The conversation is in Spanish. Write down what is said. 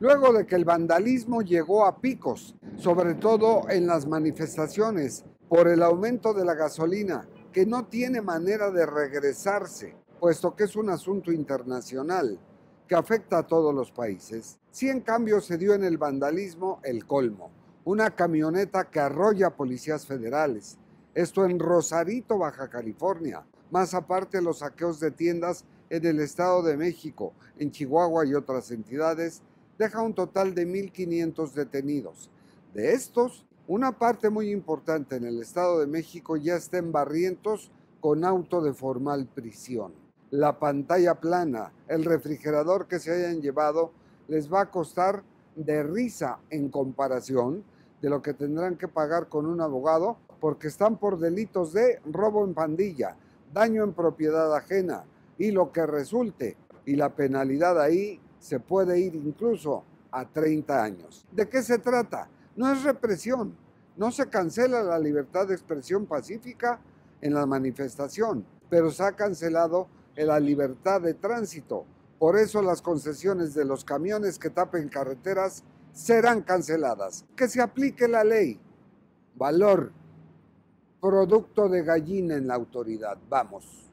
luego de que el vandalismo llegó a picos, sobre todo en las manifestaciones, por el aumento de la gasolina, que no tiene manera de regresarse, puesto que es un asunto internacional que afecta a todos los países. Si en cambio se dio en el vandalismo el colmo, una camioneta que arrolla policías federales, esto en Rosarito, Baja California, más aparte los saqueos de tiendas en el Estado de México, en Chihuahua y otras entidades, deja un total de 1.500 detenidos. De estos, una parte muy importante en el Estado de México ya está en Barrientos con auto de formal prisión. La pantalla plana, el refrigerador que se hayan llevado, les va a costar de risa en comparación de lo que tendrán que pagar con un abogado porque están por delitos de robo en pandilla, daño en propiedad ajena y lo que resulte. Y la penalidad ahí se puede ir incluso a 30 años. ¿De qué se trata? No es represión, no se cancela la libertad de expresión pacífica en la manifestación, pero se ha cancelado la libertad de tránsito. Por eso las concesiones de los camiones que tapen carreteras serán canceladas. Que se aplique la ley. Valor producto de gallina en la autoridad. Vamos.